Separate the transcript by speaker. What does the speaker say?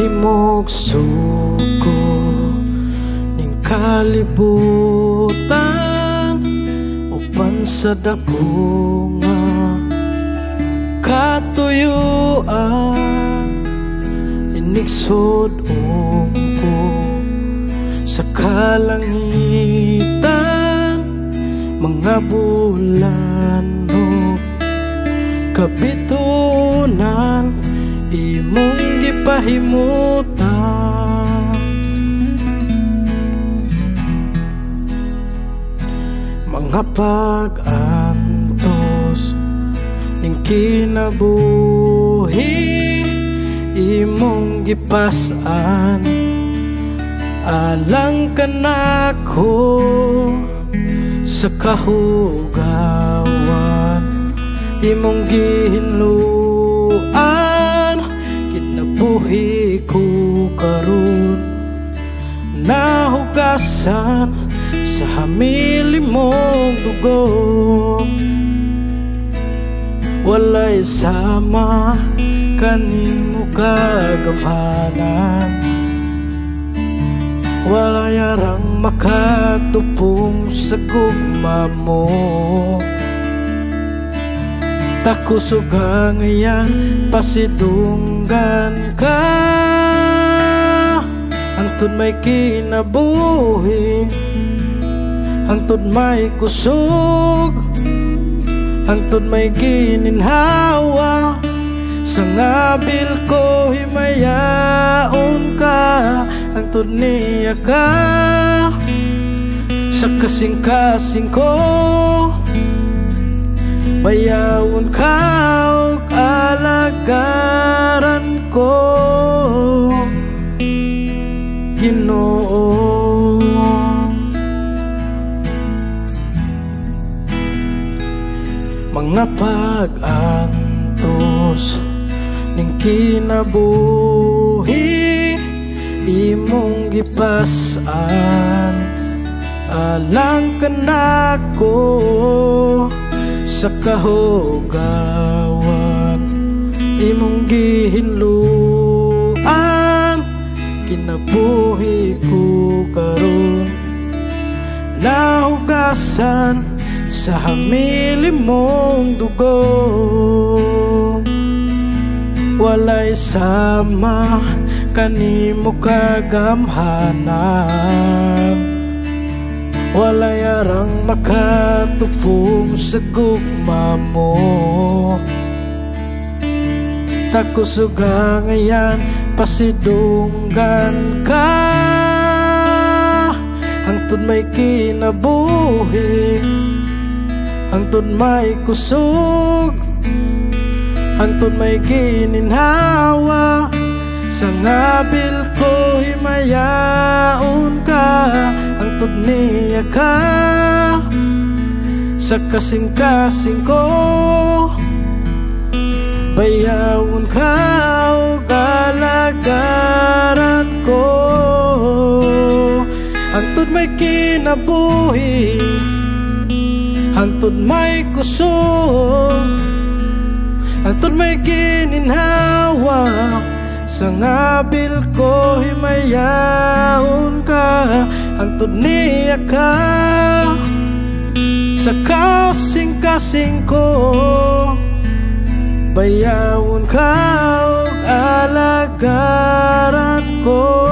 Speaker 1: Mahimog suko ning kalibutan upan sa dako nga katuyuan inigsod ko sa kalangitan mga bulan kapitunan imong gipahimutan mga pag-antos ning kinabuhi imong gipasan alang kanako sa kahugawan imong gihinluan karon nahugasan sa hamili mong dugo walay sama kanimo kagamhanan walay arang makatupong sa gugma mo Takusuga ngayon pasidunggan Angtod may kinabuhi Angtod may kusog Angtod may gininhawa. Sa ngabil ko himayaon ka Angtod niya ka. Sa kasing-kasing ko Bayawon ka Mga pag-antos ning kinabuhi imong gipasan. Alang kanako sa kahugawan imong gihinluan kinabuhi ko karon nahugasan sa hamili mong dugo. Walay sama kanimo kagamhanan. Walay arang makatupong sa gugma mo. Takusuga ngayon pasidunggan ka. Hangtod may kinabuhi Hangtod may kusog Hangtod may gininhawa Sa ngabil ko himayaon ka Hangtod niya ka Sa kasing-kasing ko Bayawon ka o galagaran ko. Hangtod may kinabuhi Hangtod may kusog Hangtod may gininhawa Sa ngabil ko himayaon ka. Hangtod niya ka Sa kasing-kasing ko Bayawon ka alagaran ko